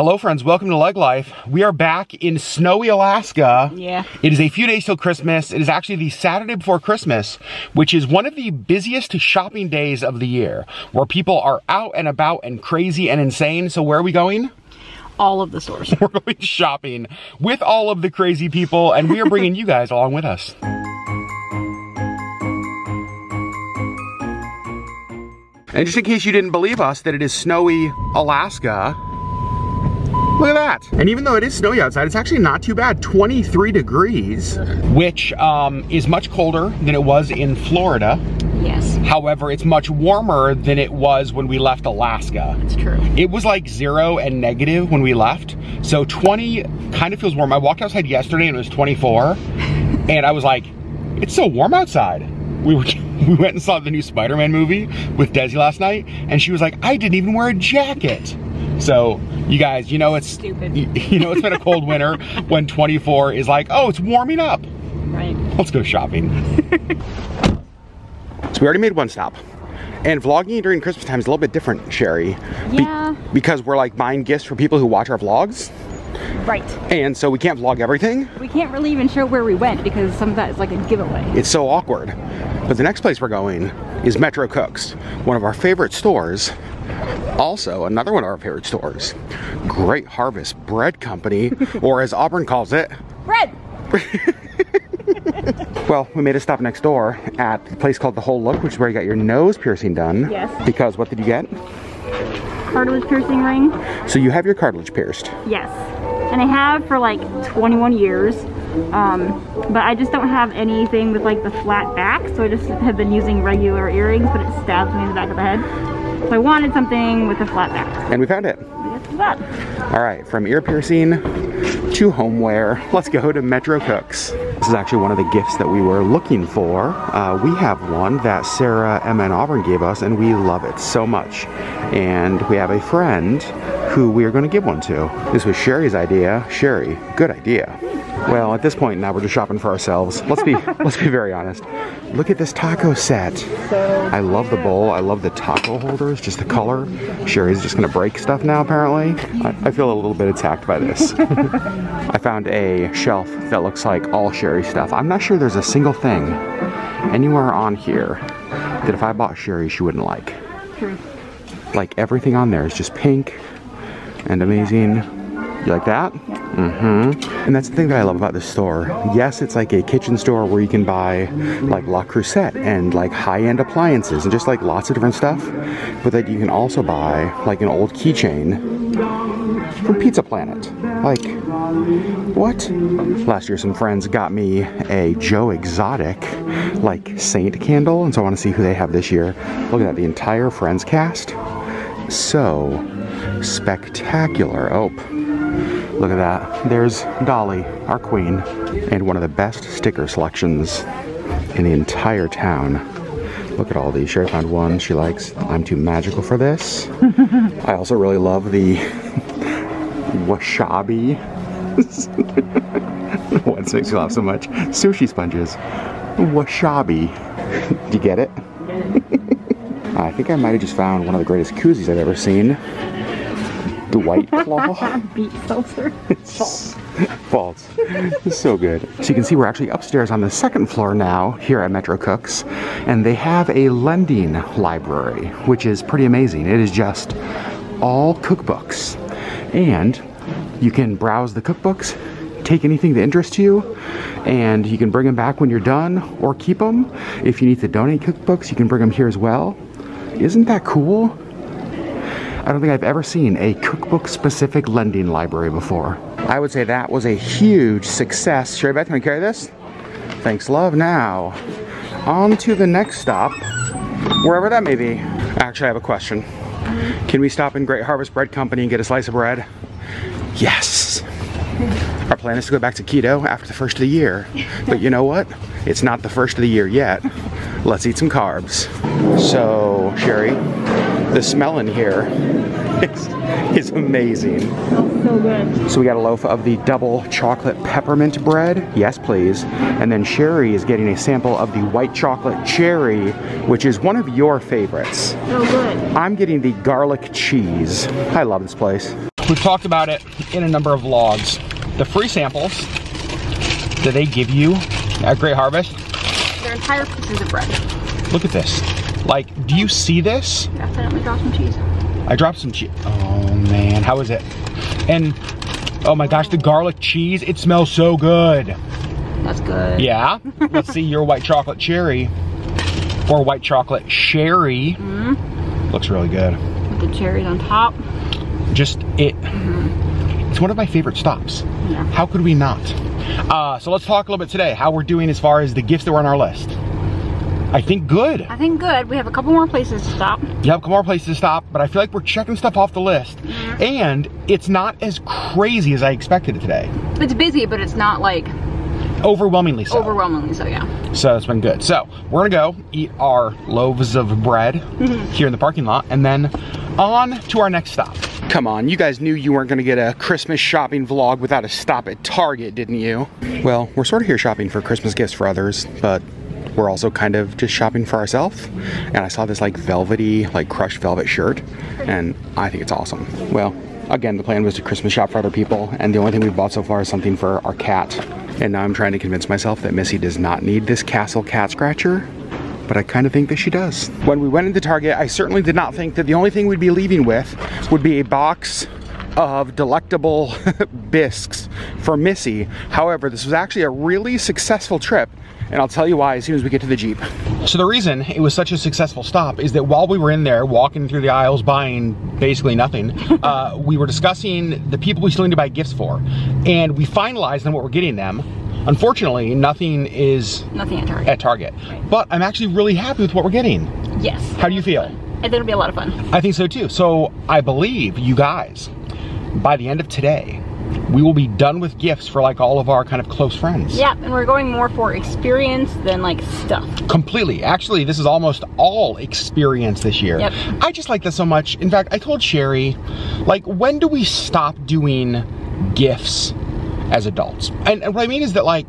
Hello, friends. Welcome to LeggLife. We are back in snowy Alaska. Yeah. It is a few days till Christmas. It is actually the Saturday before Christmas, which is one of the busiest shopping days of the year, where people are out and about and crazy and insane. So, where are we going? All of the stores. We're going shopping with all of the crazy people, and we are bringing you guys along with us. And just in case you didn't believe us that it is snowy Alaska, Look at that. And even though it is snowy outside, it's actually not too bad. 23 degrees, which um, is much colder than it was in Florida. Yes. However, it's much warmer than it was when we left Alaska. It's true. It was like zero and negative when we left. So 20 kind of feels warm. I walked outside yesterday and it was 24. and I was like, it's so warm outside. We were we went and saw the new Spider-Man movie with Desi last night, and she was like, I didn't even wear a jacket. So you guys, you know it's stupid. You, you know it's been a cold winter when 24 is like, oh, it's warming up. Right. Let's go shopping. so we already made one stop. And vlogging during Christmas time is a little bit different, Sherri. Yeah. Be because we're like buying gifts for people who watch our vlogs. Right. And so we can't vlog everything. We can't really even show where we went because some of that is like a giveaway. It's so awkward. But the next place we're going is Metro Cooks, one of our favorite stores. Also, another one of our favorite stores, Great Harvest Bread Company, or as Auburn calls it, Bread! well, we made a stop next door at a place called The Whole Look, which is where you got your nose piercing done. Yes. Because what did you get? Cartilage piercing ring? So you have your cartilage pierced. Yes. And I have for like 21 years. Um, but I just don't have anything with like the flat back, so I just have been using regular earrings, but it stabs me in the back of the head. So I wanted something with a flat back. And we found it. All right, from ear piercing to homeware, let's go to Metro Cooks. This is actually one of the gifts that we were looking for. Uh, we have one that Sarah, Emma, and Auburn gave us, and we love it so much. And we have a friend who we are going to give one to. This was Sherri's idea. Sherri, good idea. Well, at this point now we're just shopping for ourselves. Let's be let's be very honest. Look at this taco set. I love the bowl. I love the taco holders, just the color. Sherri's just gonna break stuff now, apparently. I, I feel a little bit attacked by this. I found a shelf that looks like all Sherri stuff. I'm not sure there's a single thing anywhere on here that if I bought Sherri, she wouldn't like. True. Like everything on there is just pink and amazing. You like that? Mm-hmm. And that's the thing that I love about this store. Yes, it's like a kitchen store where you can buy like Le Creuset and like high-end appliances and just like lots of different stuff. But that you can also buy like an old keychain from Pizza Planet. Like, what? Last year some friends got me a Joe Exotic like saint candle and so I want to see who they have this year. Look at that, the entire Friends cast. So spectacular. Oh, look at that. There's Dolly, our queen, and one of the best sticker selections in the entire town. Look at all these. Sherri found one she likes. I'm too magical for this. I also really love the wasabi. what makes you laugh so much? Sushi sponges. Wasabi. Do you get it? I think I might have just found one of the greatest koozies I've ever seen. The White Claw. Beet seltzer. False. It's so good. So you can see we're actually upstairs on the second floor now here at Metro Cooks, and they have a lending library, which is pretty amazing. It is just all cookbooks, and you can browse the cookbooks, take anything that interests you, and you can bring them back when you're done or keep them. If you need to donate cookbooks, you can bring them here as well. Isn't that cool? I don't think I've ever seen a cookbook specific lending library before. I would say that was a huge success. Sherri Beth, can we carry this? Thanks, love. Now, on to the next stop, wherever that may be. Actually, I have a question. Can we stop in Great Harvest Bread Company and get a slice of bread? Yes. Our plan is to go back to keto after the first of the year. But you know what? It's not the first of the year yet. Let's eat some carbs. So, Sherri, the smell in here is, is amazing. Smells so good. So we got a loaf of the double chocolate peppermint bread. Yes, please. And then Sherri is getting a sample of the white chocolate cherry, which is one of your favorites. So good. I'm getting the garlic cheese. I love this place. We've talked about it in a number of vlogs. The free samples that they give you at Great Harvest. They're entire pieces of bread. Look at this. Like, do you see this? I accidentally dropped some cheese. I dropped some cheese. Oh man, how is it? And oh my gosh, the garlic cheese, it smells so good. That's good. Yeah. Let's see your white chocolate cherry or white chocolate sherry. Mm. Looks really good. With the cherries on top. Just it. Mm. It's one of my favorite stops. Yeah. How could we not? Uh, so let's talk a little bit today. How we're doing as far as the gifts that were on our list. I think good. I think good. We have a couple more places to stop. You have a couple more places to stop, but I feel like we're checking stuff off the list. Mm-hmm. And it's not as crazy as I expected it today. It's busy, but it's not like Overwhelmingly so. overwhelmingly so, yeah. So it's been good. So we're gonna go eat our loaves of bread mm-hmm. here in the parking lot and then on to our next stop. Come on, you guys knew you weren't gonna get a Christmas shopping vlog without a stop at Target, didn't you? Well, we're sort of here shopping for Christmas gifts for others, but we're also kind of just shopping for ourselves. And I saw this like velvety, like crushed velvet shirt, and I think it's awesome. Well, again, the plan was to Christmas shop for other people, and the only thing we've bought so far is something for our cat. And now I'm trying to convince myself that Missy does not need this Castle cat scratcher, but I kind of think that she does. When we went into Target, I certainly did not think that the only thing we'd be leaving with would be a box of delectable bisques for Missy. However, this was actually a really successful trip, and I'll tell you why as soon as we get to the Jeep. So the reason it was such a successful stop is that while we were in there walking through the aisles buying basically nothing, uh, we were discussing the people we still need to buy gifts for, and we finalized on what we're getting them. Unfortunately, nothing is Nothing at Target. at Target, but I'm actually really happy with what we're getting. yes. How do you feel? I think it'll be a lot of fun. I think so too. So I believe you guys, by the end of today, we will be done with gifts for like all of our kind of close friends. Yeah, and we're going more for experience than like stuff. Completely. Actually, this is almost all experience this year. Yep. I just like this so much. In fact, I told Sherri, like, when do we stop doing gifts as adults? And, and what I mean is that, like,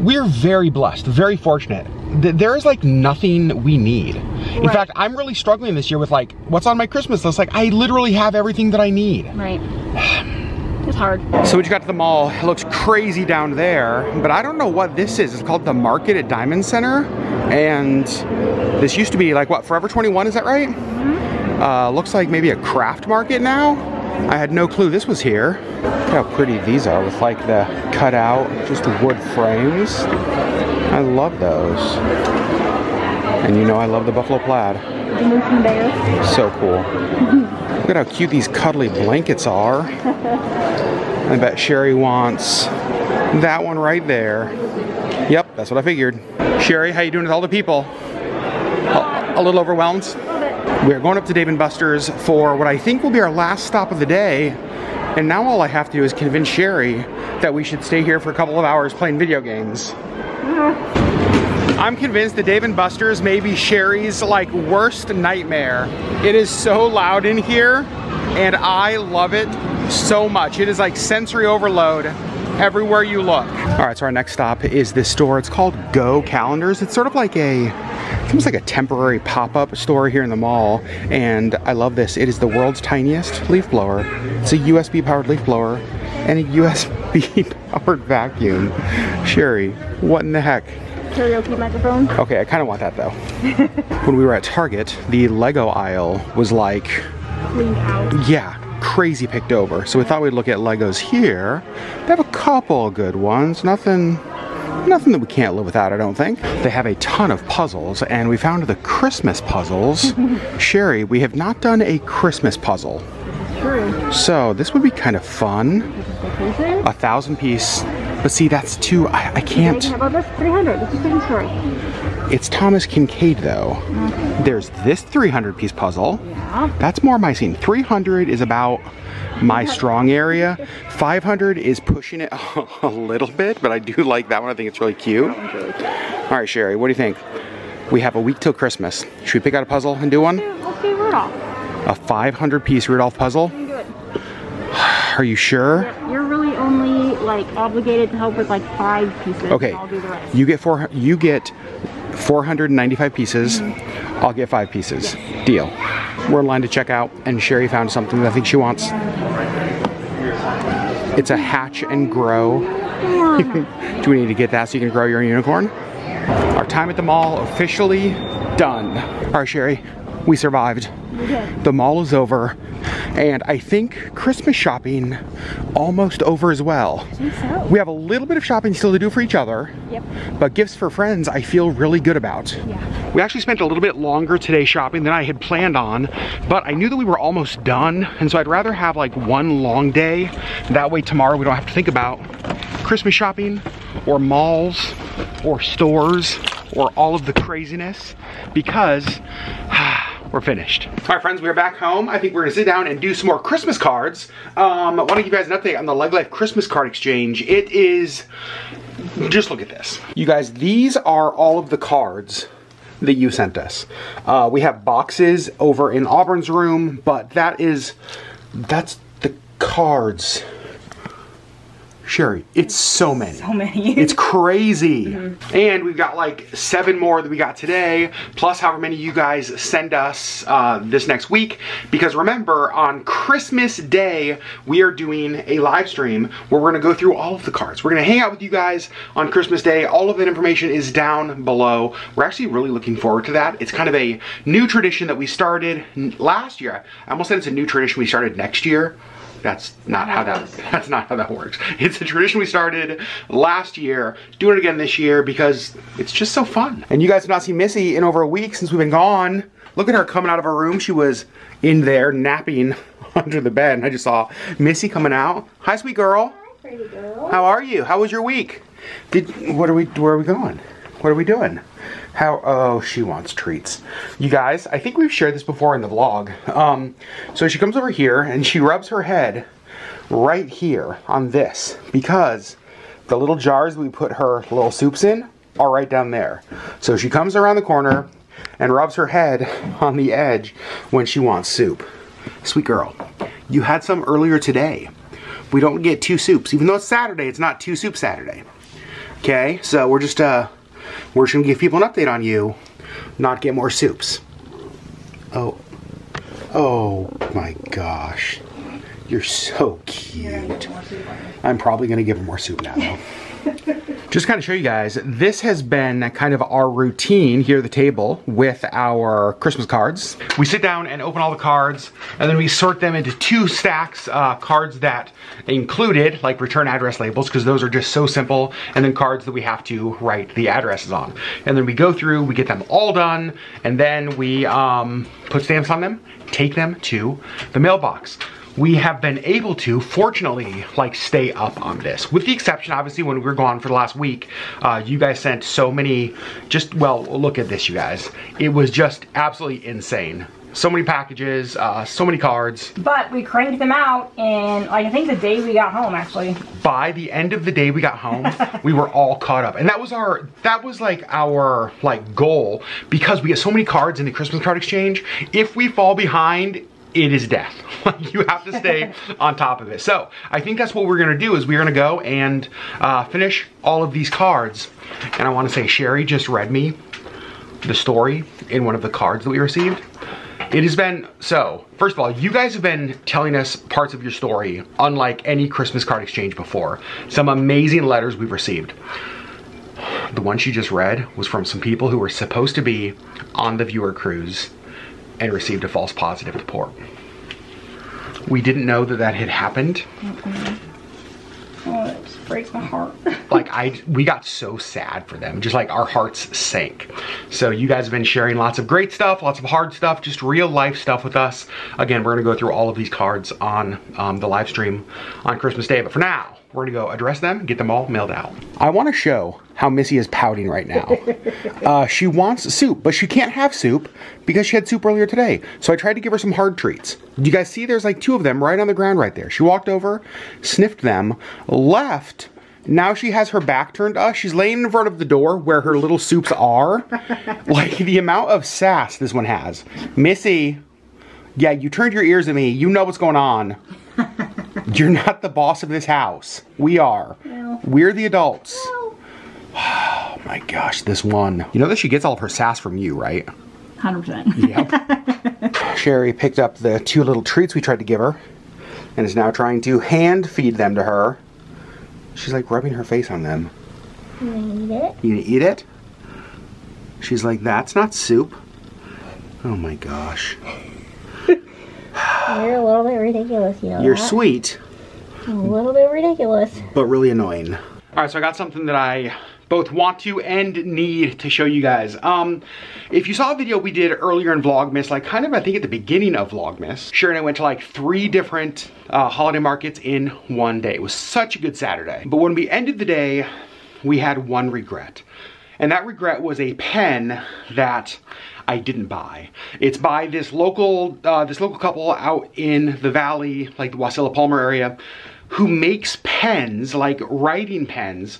we're very blessed, very fortunate. There is like nothing we need. In Right. fact, I'm really struggling this year with like, what's on my Christmas list? Like, I literally have everything that I need. Right. It's hard. So we just got to the mall. It looks crazy down there, but I don't know what this is. It's called the Market at Dimond Center, and this used to be like what Forever 21. Is that right? Uh, looks like maybe a craft market now. I had no clue this was here. Look how pretty these are with like the cut out, just wood frames. I love those. And you know I love the buffalo plaid. Bear. So cool. Look at how cute these cuddly blankets are. I bet Sherri wants that one right there. Yep, that's what I figured. Sherri, how you doing with all the people? A, a little overwhelmed? We're going up to Dave & Buster's for what I think will be our last stop of the day. And now all I have to do is convince Sherri that we should stay here for a couple of hours playing video games. I'm convinced that Dave & Buster's may be Sherri's like worst nightmare. It is so loud in here and I love it so much. It is like sensory overload everywhere you look. All right, so our next stop is this store. It's called Go Calendars. It's sort of like a, it's almost like a temporary pop-up store here in the mall. And I love this. It is the world's tiniest leaf blower. It's a USB powered leaf blower and a USB powered vacuum. Sherri, what in the heck? Karaoke microphone. Okay, I kind of want that though. when we were at Target, the Lego aisle was like, Cleaned out. yeah, crazy picked over. So we thought we'd look at Legos here. They have a couple good ones. Nothing, nothing that we can't live without, I don't think. They have a ton of puzzles, and we found the Christmas puzzles. Sherri, we have not done a Christmas puzzle. True. So this would be kind of fun. A thousand piece. But see, that's too, I, I can't. How about this? 300. This is a different story. It's Thomas Kinkade though. There's this 300 piece puzzle. Yeah. That's more my scene. 300 is about my strong area. 500 is pushing it a little bit, but I do like that one. I think it's really cute. All right, Sherri, what do you think? We have a week till Christmas. Should we pick out a puzzle and do one? Let's do Rudolph. A 500 piece Rudolph puzzle? You can do it. Are you sure? Really only like obligated to help with like five pieces. Okay. I'll do the rest. You get four. You get 495 pieces. Mm-hmm. I'll get five pieces. Deal. We're in line to check out, and Sherri found something that I think she wants. It's a hatch and grow. Do we need to get that so you can grow your unicorn? Our time at the mall officially done. All right, Sherri, we survived. The mall is over, and I think Christmas shopping almost over as well. so. We have a little bit of shopping still to do for each other, Yep. but gifts for friends I feel really good about. Yeah. We actually spent a little bit longer today shopping than I had planned on, but I knew that we were almost done, and so I'd rather have like one long day. That way tomorrow we don't have to think about Christmas shopping or malls or stores or all of the craziness because we're finished. All right, friends, we are back home. I think we're gonna sit down and do some more Christmas cards. Um, I wanna give you guys an update on the LeggLife Christmas card exchange. It is, just look at this. You guys, these are all of the cards that you sent us. Uh, we have boxes over in Auburn's room, but that is, that's the cards. Sherri, it's so many. So many. It's crazy. And we've got like seven more that we got today, plus however many you guys send us uh, this next week. Because remember, on Christmas Day, we are doing a live stream where we're gonna go through all of the cards. We're gonna hang out with you guys on Christmas Day. All of that information is down below. We're actually really looking forward to that. It's kind of a new tradition that we started last year. I almost said it's a new tradition we started next year. That's not how that that's not how that works. It's a tradition we started last year, doing it again this year because it's just so fun. And you guys have not seen Missy in over a week since we've been gone. Look at her coming out of her room. She was in there napping under the bed, and I just saw Missy coming out. Hi, sweet girl. Hi pretty girl. How are you? How was your week? Did what are we? Where are we going? What are we doing? How? Oh, she wants treats. You guys, I think we've shared this before in the vlog. Um, so she comes over here and she rubs her head right here on this because the little jars we put her little soups in are right down there. So she comes around the corner and rubs her head on the edge when she wants soup. Sweet girl, you had some earlier today. We don't get two soups. Even though it's Saturday, it's not two soup Saturday. Okay, so we're just uh we're just gonna give people an update on you, not get more soups. Oh oh my gosh. You're so cute. I'm probably gonna give her more soup now though. Just kind of show you guys, this has been kind of our routine here at the table with our Christmas cards. We sit down and open all the cards, and then we sort them into two stacks, uh, cards that included, like return address labels, because those are just so simple, and then cards that we have to write the addresses on. And then we go through, we get them all done, and then we um, put stamps on them, take them to the mailbox we have been able to, fortunately, like stay up on this. With the exception, obviously, when we were gone for the last week, uh, you guys sent so many, just, well, look at this, you guys. It was just absolutely insane. So many packages, uh, so many cards. But we cranked them out in, like, I think the day we got home, actually. By the end of the day we got home, we were all caught up. And that was our, that was like our, like, goal. Because we get so many cards in the Christmas card exchange, if we fall behind, it is death. you have to stay on top of it. So I think that's what we're gonna do is we're gonna go and uh, finish all of these cards. And I wanna say Sherri just read me the story in one of the cards that we received. It has been, so, first of all, you guys have been telling us parts of your story unlike any Christmas card exchange before. Some amazing letters we've received. The one she just read was from some people who were supposed to be on the viewer cruise and received a false positive to port. We didn't know that that had happened. Oh, it just breaks my heart. Like I, we got so sad for them. Just like our hearts sank. So you guys have been sharing lots of great stuff, lots of hard stuff, just real life stuff with us. Again, we're gonna go through all of these cards on um, the live stream on Christmas Day. But for now, we're gonna go address them get them all mailed out. I wanna show how Missy is pouting right now. uh, she wants soup, but she can't have soup because she had soup earlier today. So I tried to give her some hard treats. You guys see there's like two of them right on the ground right there. She walked over, sniffed them, left, now she has her back turned to us. She's laying in front of the door where her little soups are. like the amount of sass this one has. Missy, yeah, you turned your ears at me. You know what's going on. You're not the boss of this house. We are. No. We're the adults. Oh my gosh, this one. You know that she gets all of her sass from you, right? 100%. Yep. Sherri picked up the two little treats we tried to give her. and is now trying to hand feed them to her. She's like rubbing her face on them. You gonna eat it? You gonna eat it? She's like, that's not soup. Oh my gosh. You're a little bit ridiculous, you know You're that? sweet, A little bit ridiculous. but really annoying. All right, so I got something that I both want to and need to show you guys. Um, if you saw a video we did earlier in Vlogmas, like kind of I think at the beginning of Vlogmas, Sherri and I went to like three different uh, holiday markets in one day. It was such a good Saturday. But when we ended the day, we had one regret. And that regret was a pen that I didn't buy. It's by this local uh, this local couple out in the valley, like the Wasilla Palmer area, who makes pens, like writing pens,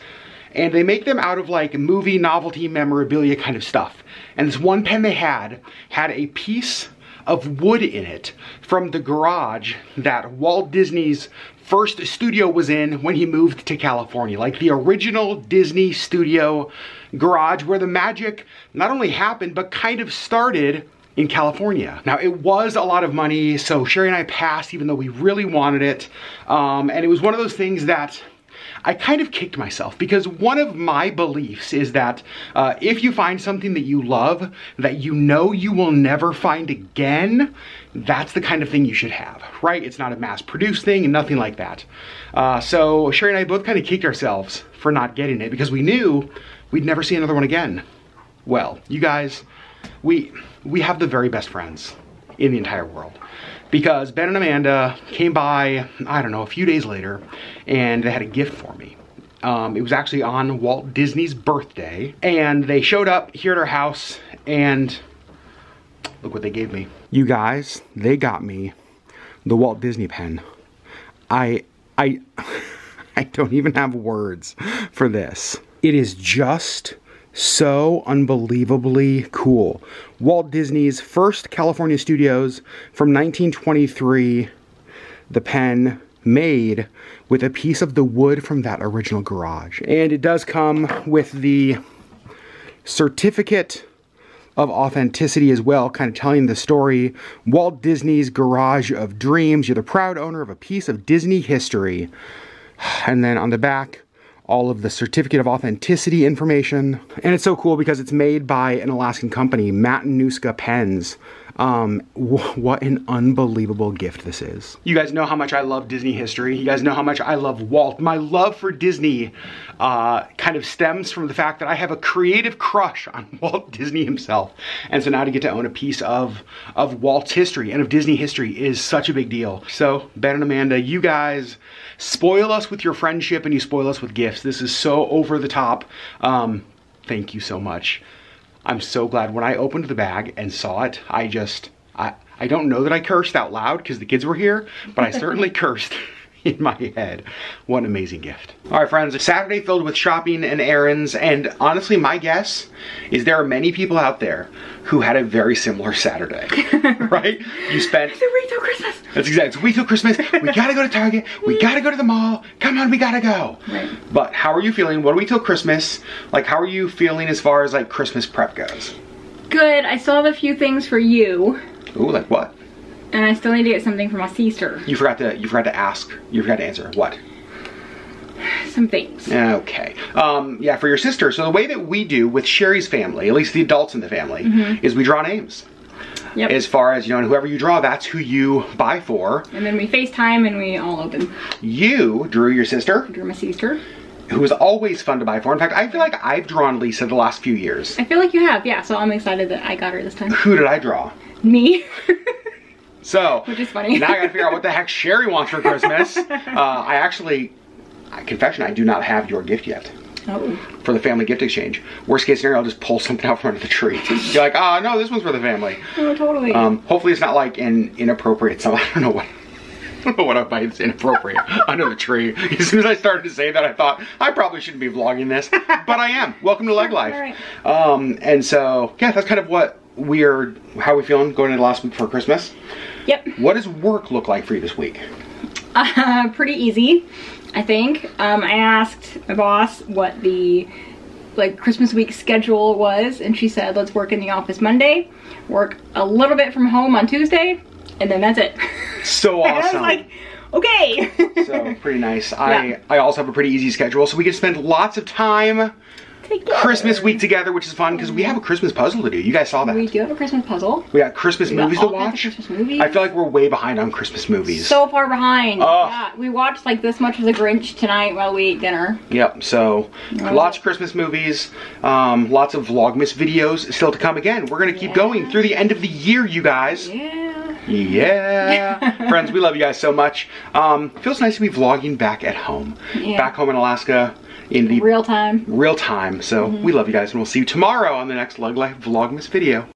and they make them out of like movie novelty memorabilia kind of stuff. And this one pen they had had a piece of wood in it from the garage that Walt Disney's first studio was in when he moved to California. Like the original Disney studio garage where the magic not only happened, but kind of started in California. Now it was a lot of money, so Sherri and I passed even though we really wanted it. Um, and it was one of those things that I kind of kicked myself because one of my beliefs is that uh, if you find something that you love that you know you will never find again, that's the kind of thing you should have, right? It's not a mass produced thing and nothing like that. Uh, so Sherri and I both kind of kicked ourselves for not getting it because we knew we'd never see another one again. Well, you guys, we we have the very best friends in the entire world because Ben and Amanda came by, I don't know, a few days later, and they had a gift for me. Um, it was actually on Walt Disney's birthday, and they showed up here at our house, and look what they gave me. You guys, they got me the Walt Disney pen. I, I, I don't even have words for this. It is just so unbelievably cool. Walt Disney's first California studios from 1923, the pen made with a piece of the wood from that original garage. And it does come with the certificate of authenticity as well, kind of telling the story. Walt Disney's Garage of Dreams. You're the proud owner of a piece of Disney history. And then on the back, all of the certificate of authenticity information. And it's so cool because it's made by an Alaskan company, Matanuska Pens. Um, wh- what an unbelievable gift this is. You guys know how much I love Disney history. You guys know how much I love Walt. My love for Disney uh, kind of stems from the fact that I have a creative crush on Walt Disney himself. And so now to get to own a piece of, of Walt's history and of Disney history is such a big deal. So Ben and Amanda, you guys spoil us with your friendship and you spoil us with gifts. This is so over the top. Um, thank you so much. I'm so glad when I opened the bag and saw it, I just, I, I don't know that I cursed out loud because the kids were here, but I certainly cursed in my head. What an amazing gift. All right, friends, Saturday filled with shopping and errands, and honestly, my guess is there are many people out there who had a very similar Saturday, right? You spent... It's a retail Christmas. That's exactly. It's we feel Christmas. We gotta go to Target. We gotta go to the mall. Come on, we gotta go. Right. But how are you feeling? What are we till Christmas? Like, how are you feeling as far as like Christmas prep goes? Good. I still have a few things for you, Ooh, like what? and I still need to get something for my sister. You forgot to you forgot to ask. You forgot to answer. What? Some things. Okay. Um, yeah, for your sister. So the way that we do with Sherri's family, at least the adults in the family, is we draw names. Yep. As far as you know, and whoever you draw, that's who you buy for. and then we FaceTime and we all open. You drew your sister, Drew my sister. who is always fun to buy for. In fact, I feel like I've drawn Lisa the last few years. I feel like you have, yeah. So I'm excited that I got her this time. Who did I draw? Me. So Which is funny. now I gotta figure out what the heck Sherri wants for Christmas. uh, I actually, I confession, I do not have your gift yet oh. for the family gift exchange. Worst case scenario, I'll just pull something out from under the tree. You're like, oh no, this one's for the family. Oh, totally. Um, hopefully it's not like an inappropriate. So I don't know what. I don't know what I buy that's inappropriate under the tree. As soon as I started to say that, I thought I probably shouldn't be vlogging this, but I am. Welcome to LeggLife. Alright. Um, and so yeah, that's kind of what we're how we feeling going into the last week for Christmas. yep. What does work look like for you this week? Uh, pretty easy, I think. Um, I asked my boss what the like Christmas week schedule was, and she said, let's work in the office Monday, work a little bit from home on Tuesday, and then that's it. So And I was awesome. like, Okay. so pretty nice. I I also have a pretty easy schedule, so we can spend lots of time Together. Christmas week together, which is fun because we have a Christmas puzzle to do. You guys saw that. We do have a Christmas puzzle. We got Christmas We got movies to all kinds of watch. Christmas movies. I feel like we're way behind on Christmas movies. So far behind. Oh. Yeah, we watched like this much of The Grinch tonight while we ate dinner. Yep. So lots of Christmas movies, um, lots of Vlogmas videos still to come. Again, we're gonna keep going through the end of the year, you guys. Yeah. Yeah. Friends, we love you guys so much. Um, feels nice to be vlogging back at home. Yeah. Back home in Alaska in the Real time. real time. So mm-hmm. we love you guys and we'll see you tomorrow on the next LeggLife Vlogmas video.